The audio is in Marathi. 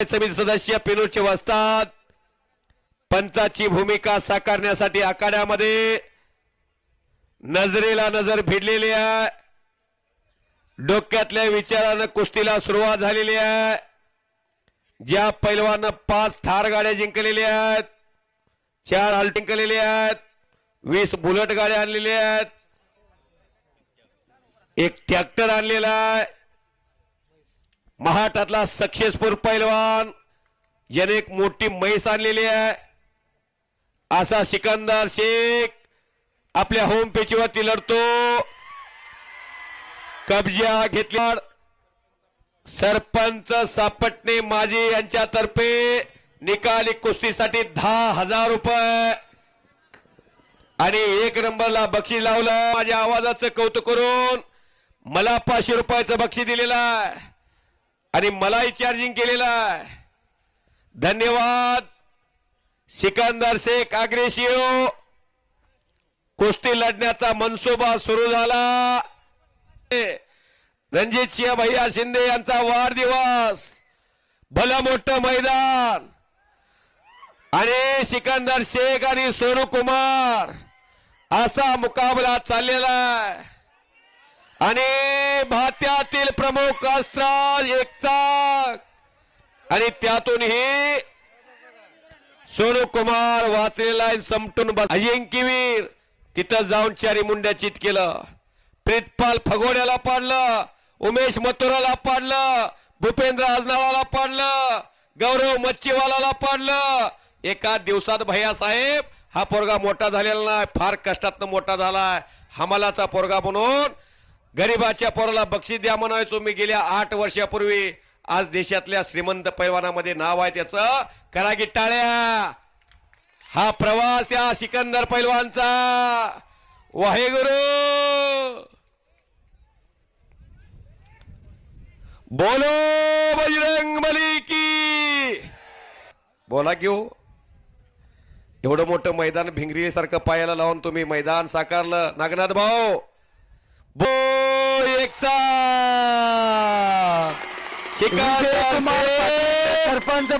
समिती सदस्य पिनोचे वस्ताद पंचाची भूमिका साकारण्यासाठी आखाड्यामध्ये नजरेला नजर भिडलेली आहे. डोक्यातल्या विचारानं कुस्तीला सुरुवात झालेली आहे. ज्या पैलवानं पाच थार गाड्या जिंकलेल्या आहेत चार आल जिंकलेल्या आहेत वीस बुलेट गाड्या आणलेल्या आहेत. एक ट्रॅक्टर आणलेला आहे. महाटातला सक्सेसफुल पैलवान याने एक मोठी म्हैस आणलेली आहे. असा सिकंदर शेख आपल्या होम पेचीवरती लढतो. कब्जा घेतला सरपंच सापटणे माजी यांच्यातर्फे निकाली कुस्तीसाठी दहा हजार रुपये. आणि एक नंबरला बक्षीस लावलं. माझ्या आवाजाचं कौतुक करून मला पाचशे रुपयाचं बक्षीस दिलेलं आहे. आणि मलाही चार्जिंग केलेलं आहे. धन्यवाद. सिकंदर शेख आग्रेसिओ कुस्ती लढण्याचा मनसोबा सुरू झाला. रणजित सिंह भैया शिंदे यांचा वाढदिवस. भलं मोठं मैदान. आणि सिकंदर शेख आणि सोनू कुमार. असा मुकाबला चाललेला आहे. आणि भात्यातील प्रमुख अस्त्र एक चाक. आणि त्यातूनही सोनू कुमार वाचलेला संपटून समटून बस अजिंक्यवीर. तिथं जाऊन चारी मुंड्या चित केलं. प्रीतपाल फगोड्याला पाडलं. उमेश मथुराला पाडलं. भूपेंद्र आजनाळाला पाडलं. गौरव मच्छीवालाला पाडलं. एका दिवसात भैया साहेब हा पोरगा मोठा झालेला नाही. फार कष्टातनं मोठा झालाय. हमालाचा पोरगा म्हणून गरीबाच्या पोराला बक्षीस द्या म्हणायचो. मी गेल्या आठ वर्षापूर्वी आज देशातल्या श्रीमंत पैलवानामध्ये नाव आहे त्याचं. करा टाळ्या. हा प्रवास या सिकंदर पैलवानचा. वाहेगुरु. बोलो बजरंग बली की. बोला की हो. एवढं मोठं मैदान भिंगरी सारखं पायाला लावून तुम्ही मैदान साकारलं. नागनाथ भाऊ. बो पाटील, शिकार सरपंच